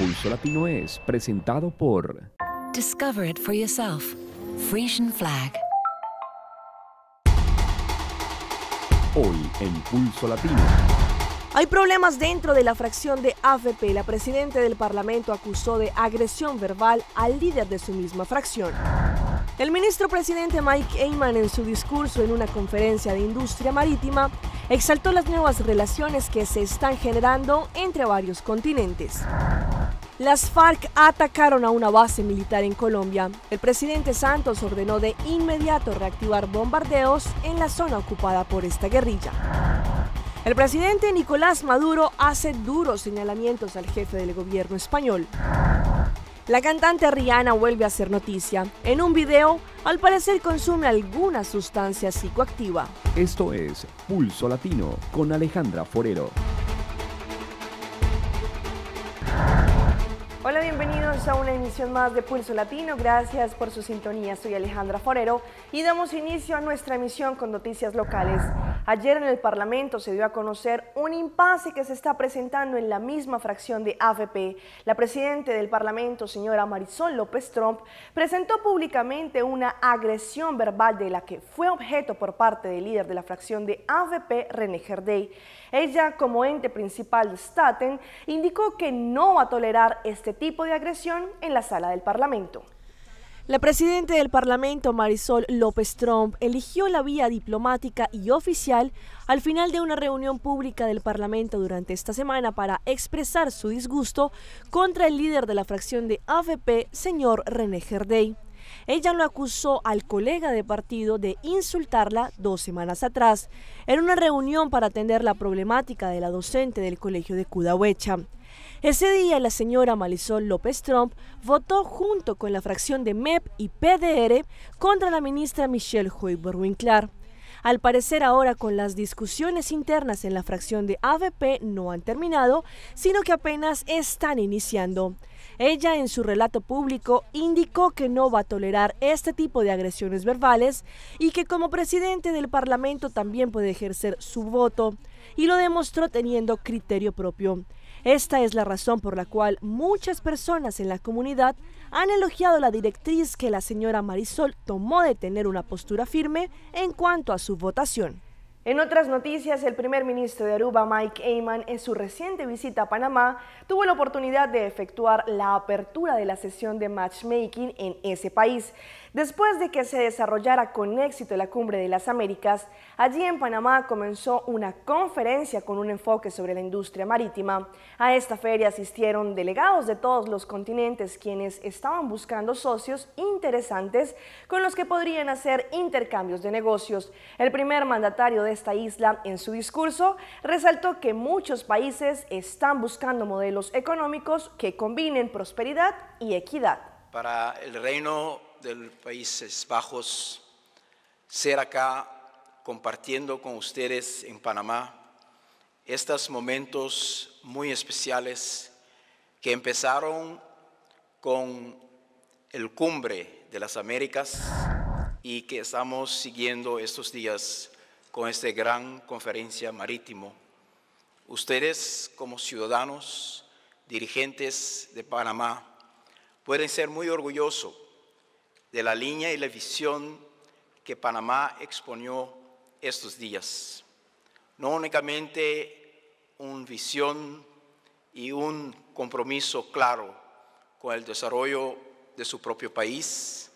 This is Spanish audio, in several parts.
Pulso Latino es presentado por Discover it for yourself. Frisian flag. Hoy en Pulso Latino. Hay problemas dentro de la fracción de AFP. La presidenta del Parlamento acusó de agresión verbal al líder de su misma fracción. El ministro presidente Mike Eyman en su discurso en una conferencia de industria marítima exaltó las nuevas relaciones que se están generando entre varios continentes. Las FARC atacaron a una base militar en Colombia. El presidente Santos ordenó de inmediato reactivar bombardeos en la zona ocupada por esta guerrilla. El presidente Nicolás Maduro hace duros señalamientos al jefe del gobierno español. La cantante Rihanna vuelve a hacer noticia. En un video, al parecer consume alguna sustancia psicoactiva. Esto es Pulso Latino con Alejandra Forero. Hola, bienvenidos a una emisión más de Pulso Latino. Gracias por su sintonía. Soy Alejandra Forero y damos inicio a nuestra emisión con noticias locales. Ayer en el Parlamento se dio a conocer un impasse que se está presentando en la misma fracción de AFP. La presidenta del Parlamento, señora Marisol López Trump, presentó públicamente una agresión verbal de la que fue objeto por parte del líder de la fracción de AFP, René Gerdey. Ella, como ente principal de Staten, indicó que no va a tolerar este tipo de agresión en la sala del Parlamento. La presidenta del Parlamento, Marisol López Trump, eligió la vía diplomática y oficial al final de una reunión pública del Parlamento durante esta semana para expresar su disgusto contra el líder de la fracción de AFP, señor René Gerdey. Ella lo acusó al colega de partido de insultarla dos semanas atrás, en una reunión para atender la problemática de la docente del colegio de Cudahuecha. Ese día la señora Marisol López Trump votó junto con la fracción de MEP y PDR contra la ministra Michelle Hoiber Winkler. Al parecer ahora con las discusiones internas en la fracción de AVP no han terminado, sino que apenas están iniciando. Ella en su relato público indicó que no va a tolerar este tipo de agresiones verbales y que como presidente del Parlamento también puede ejercer su voto y lo demostró teniendo criterio propio. Esta es la razón por la cual muchas personas en la comunidad han elogiado la directriz que la señora Marisol tomó de tener una postura firme en cuanto a su votación. En otras noticias, el primer ministro de Aruba, Mike Eyman, en su reciente visita a Panamá, tuvo la oportunidad de efectuar la apertura de la sesión de matchmaking en ese país. Después de que se desarrollara con éxito la Cumbre de las Américas, allí en Panamá comenzó una conferencia con un enfoque sobre la industria marítima. A esta feria asistieron delegados de todos los continentes quienes estaban buscando socios interesantes con los que podrían hacer intercambios de negocios. El primer mandatario de esta isla en su discurso resaltó que muchos países están buscando modelos económicos que combinen prosperidad y equidad. Para el reino de los Países Bajos, ser acá compartiendo con ustedes en Panamá estos momentos muy especiales que empezaron con el cumbre de las Américas y que estamos siguiendo estos días con esta gran conferencia marítimo. Ustedes como ciudadanos, dirigentes de Panamá, pueden ser muy orgullosos de la línea y la visión que Panamá exponió estos días. No únicamente una visión y un compromiso claro con el desarrollo de su propio país,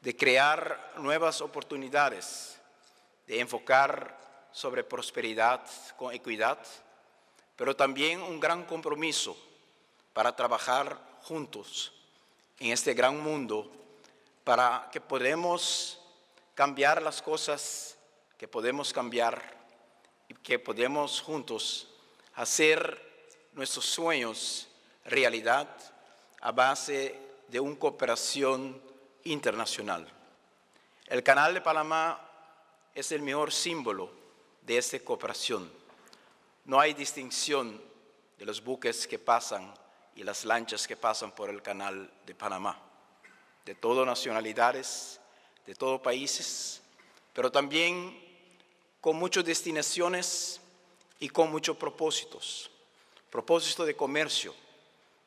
de crear nuevas oportunidades, de enfocar sobre prosperidad con equidad, pero también un gran compromiso para trabajar juntos en este gran mundo para que podamos cambiar las cosas que podemos cambiar y que podemos juntos hacer nuestros sueños realidad a base de una cooperación internacional. El Canal de Panamá es el mejor símbolo de esta cooperación. No hay distinción de los buques que pasan y las lanchas que pasan por el Canal de Panamá de todas nacionalidades, de todos países, pero también con muchas destinaciones y con muchos propósitos. Propósito de comercio,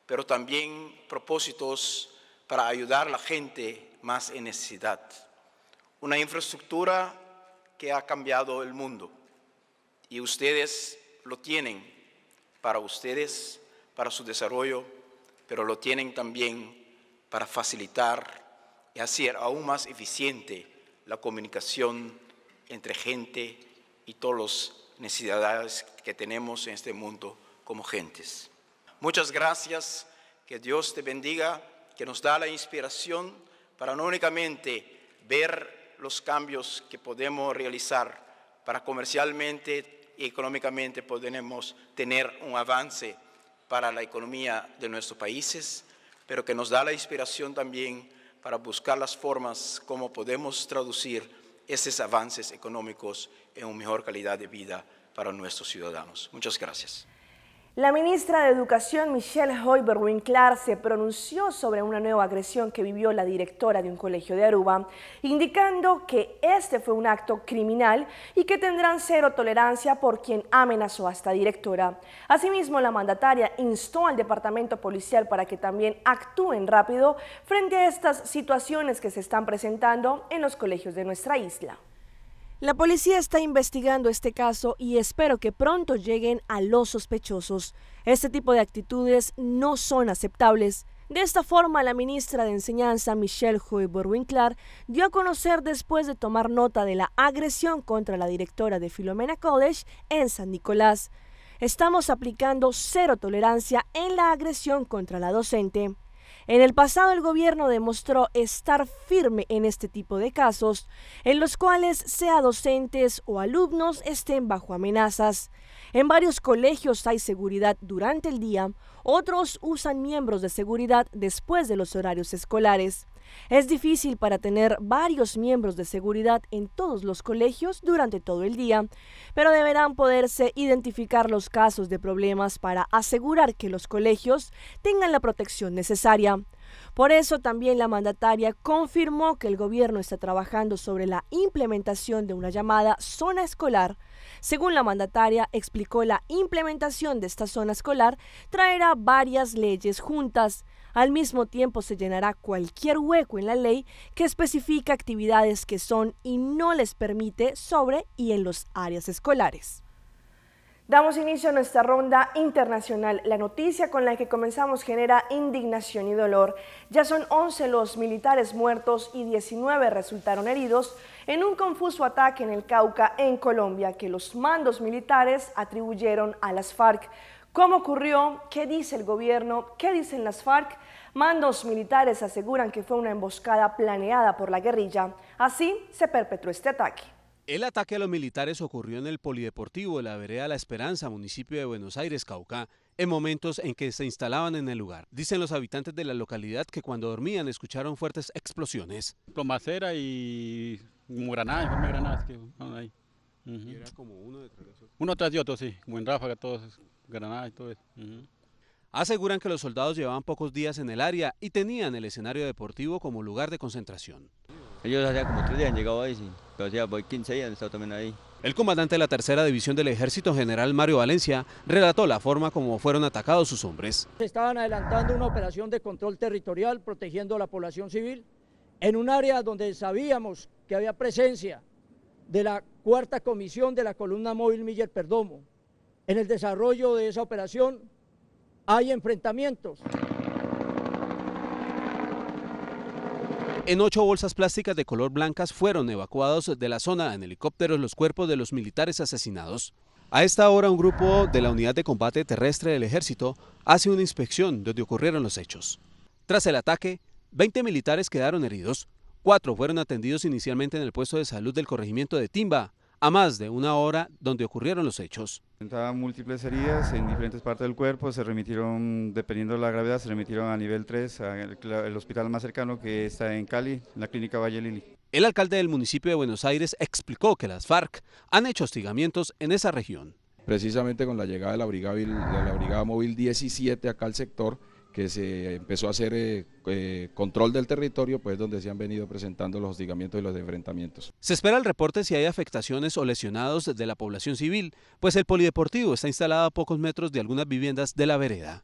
pero también propósitos para ayudar a la gente más en necesidad. Una infraestructura ha cambiado el mundo y ustedes lo tienen para ustedes, para su desarrollo, pero lo tienen también para facilitar y hacer aún más eficiente la comunicación entre gente y todas las necesidades que tenemos en este mundo como gentes. Muchas gracias, que Dios te bendiga, que nos da la inspiración para no únicamente ver los cambios que podemos realizar para comercialmente y económicamente podemos tener un avance para la economía de nuestros países, pero que nos da la inspiración también para buscar las formas como podemos traducir esos avances económicos en una mejor calidad de vida para nuestros ciudadanos. Muchas gracias. La ministra de Educación, Michelle Hoiber Winklar, se pronunció sobre una nueva agresión que vivió la directora de un colegio de Aruba, indicando que este fue un acto criminal y que tendrán cero tolerancia por quien amenazó a esta directora. Asimismo, la mandataria instó al departamento policial para que también actúen rápido frente a estas situaciones que se están presentando en los colegios de nuestra isla. La policía está investigando este caso y espero que pronto lleguen a los sospechosos. Este tipo de actitudes no son aceptables. De esta forma, la ministra de Enseñanza, Michelle Hoiber Winkler, dio a conocer después de tomar nota de la agresión contra la directora de Filomena College en San Nicolás. Estamos aplicando cero tolerancia en la agresión contra la docente. En el pasado el gobierno demostró estar firme en este tipo de casos, en los cuales sea docentes o alumnos estén bajo amenazas. En varios colegios hay seguridad durante el día, otros usan miembros de seguridad después de los horarios escolares. Es difícil para tener varios miembros de seguridad en todos los colegios durante todo el día, pero deberán poderse identificar los casos de problemas para asegurar que los colegios tengan la protección necesaria. Por eso también la mandataria confirmó que el gobierno está trabajando sobre la implementación de una llamada zona escolar. Según la mandataria, explicó la implementación de esta zona escolar traerá varias leyes juntas. Al mismo tiempo se llenará cualquier hueco en la ley que especifica actividades que son y no les permite sobre y en los áreas escolares. Damos inicio a nuestra ronda internacional. La noticia con la que comenzamos genera indignación y dolor. Ya son 11 los militares muertos y 19 resultaron heridos en un confuso ataque en el Cauca, en Colombia, que los mandos militares atribuyeron a las FARC. ¿Cómo ocurrió? ¿Qué dice el gobierno? ¿Qué dicen las FARC? Mandos militares aseguran que fue una emboscada planeada por la guerrilla. Así se perpetró este ataque. El ataque a los militares ocurrió en el Polideportivo de la Vereda La Esperanza, municipio de Buenos Aires, Cauca, en momentos en que se instalaban en el lugar. Dicen los habitantes de la localidad que cuando dormían escucharon fuertes explosiones. Plomacera y granadas, granadas que ahí. era como uno detrás de otro. Uno tras de otro, sí, como en ráfaga, todos granadas y todo eso. Aseguran que los soldados llevaban pocos días en el área y tenían el escenario deportivo como lugar de concentración. Ellos hacía como tres días han llegado ahí, sí. pero hacía voy 15 días han estado también ahí. El comandante de la tercera división del ejército, general Mario Valencia, relató la forma como fueron atacados sus hombres. Estaban adelantando una operación de control territorial protegiendo a la población civil en un área donde sabíamos que había presencia de la cuarta comisión de la columna móvil Miller Perdomo. En el desarrollo de esa operación hay enfrentamientos. En ocho bolsas plásticas de color blancas fueron evacuados de la zona en helicópteros los cuerpos de los militares asesinados. A esta hora un grupo de la Unidad de Combate Terrestre del Ejército hace una inspección donde ocurrieron los hechos. Tras el ataque, 20 militares quedaron heridos, cuatro fueron atendidos inicialmente en el puesto de salud del corregimiento de Timba, a más de una hora donde ocurrieron los hechos. Presentaban múltiples heridas en diferentes partes del cuerpo, se remitieron, dependiendo de la gravedad, se remitieron a nivel 3, al hospital más cercano que está en Cali, la clínica Valle Lili. El alcalde del municipio de Buenos Aires explicó que las FARC han hecho hostigamientos en esa región. Precisamente con la llegada de la brigada, de la brigada móvil 17 acá al sector, que se empezó a hacer eh, eh, control del territorio, pues donde se han venido presentando los hostigamientos y los enfrentamientos. Se espera el reporte si hay afectaciones o lesionados de la población civil, pues el polideportivo está instalado a pocos metros de algunas viviendas de la vereda.